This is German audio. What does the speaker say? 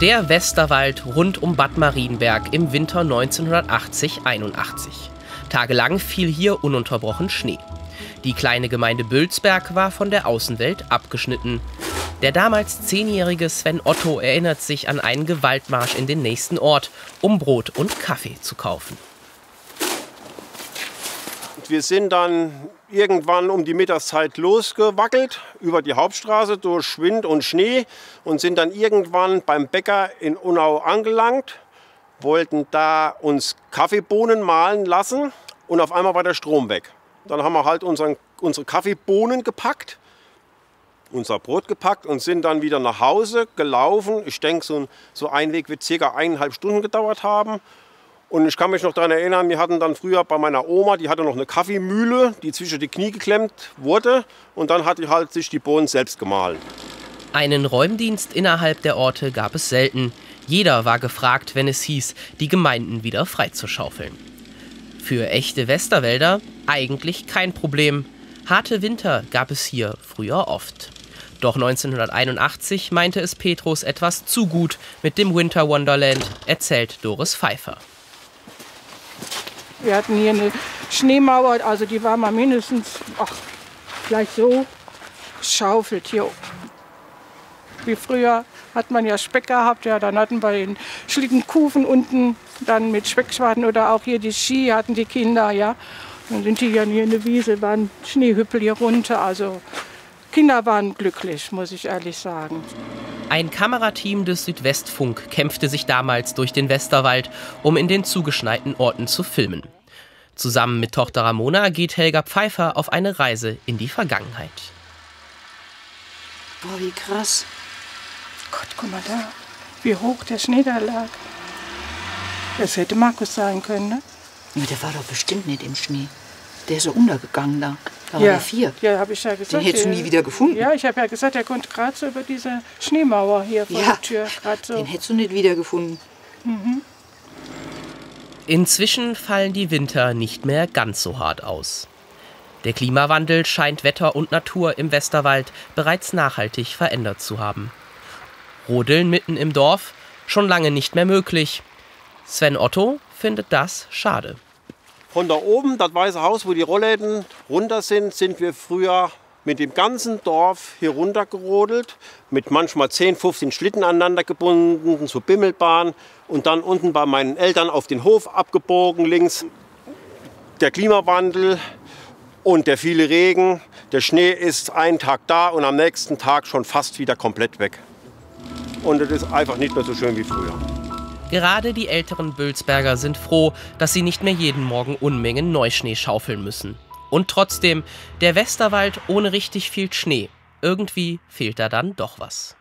Der Westerwald rund um Bad Marienberg im Winter 1980-81. Tagelang fiel hier ununterbrochen Schnee. Die kleine Gemeinde Bülsberg war von der Außenwelt abgeschnitten. Der damals zehnjährige Sven Otto erinnert sich an einen Gewaltmarsch in den nächsten Ort, um Brot und Kaffee zu kaufen. Wir sind dann irgendwann um die Mittagszeit losgewackelt über die Hauptstraße durch Wind und Schnee und sind dann irgendwann beim Bäcker in Unau angelangt, wollten da uns Kaffeebohnen mahlen lassen und auf einmal war der Strom weg. Dann haben wir halt unseren, unsere Kaffeebohnen gepackt, unser Brot gepackt und sind dann wieder nach Hause gelaufen. Ich denke, so ein, so ein Weg wird circa eineinhalb Stunden gedauert haben. Und ich kann mich noch daran erinnern, wir hatten dann früher bei meiner Oma, die hatte noch eine Kaffeemühle, die zwischen die Knie geklemmt wurde. Und dann hat die halt sich die Bohnen selbst gemahlen. Einen Räumdienst innerhalb der Orte gab es selten. Jeder war gefragt, wenn es hieß, die Gemeinden wieder freizuschaufeln. Für echte Westerwälder eigentlich kein Problem. Harte Winter gab es hier früher oft. Doch 1981 meinte es Petrus etwas zu gut mit dem Winter Wonderland, erzählt Doris Pfeiffer. Wir hatten hier eine Schneemauer, also die war mal mindestens, ach, gleich so schaufelt hier. Wie früher hat man ja Speck gehabt, ja, dann hatten wir den Schlittenkufen unten, dann mit Speckschwaden oder auch hier die Ski hatten die Kinder, ja. Dann sind die ja hier in der Wiese, waren Schneehüppel hier runter, also Kinder waren glücklich, muss ich ehrlich sagen. Ein Kamerateam des Südwestfunk kämpfte sich damals durch den Westerwald, um in den zugeschneiten Orten zu filmen. Zusammen mit Tochter Ramona geht Helga Pfeiffer auf eine Reise in die Vergangenheit. Boah, wie krass. Gott, guck mal da, wie hoch der Schnee da lag. Das hätte Markus sein können, ne? Ja, der war doch bestimmt nicht im Schnee. Der ist so untergegangen da. Da ja. war der vier. Ja, habe ich ja gesagt. Den hättest du nie wieder gefunden. Ja, ich habe ja gesagt, er konnte gerade so über diese Schneemauer hier vor ja, der Tür. So. Den hättest du nicht wieder gefunden. Mhm. Inzwischen fallen die Winter nicht mehr ganz so hart aus. Der Klimawandel scheint Wetter und Natur im Westerwald bereits nachhaltig verändert zu haben. Rodeln mitten im Dorf schon lange nicht mehr möglich. Sven Otto findet das schade. Von da oben, das Weiße Haus, wo die Rollläden runter sind, sind wir früher mit dem ganzen Dorf hier runter gerodelt, mit manchmal 10, 15 Schlitten aneinander gebunden, zur Bimmelbahn und dann unten bei meinen Eltern auf den Hof abgebogen links. Der Klimawandel und der viele Regen, der Schnee ist einen Tag da und am nächsten Tag schon fast wieder komplett weg. Und es ist einfach nicht mehr so schön wie früher. Gerade die älteren Bülsberger sind froh, dass sie nicht mehr jeden Morgen Unmengen Neuschnee schaufeln müssen. Und trotzdem, der Westerwald ohne richtig viel Schnee. Irgendwie fehlt da dann doch was.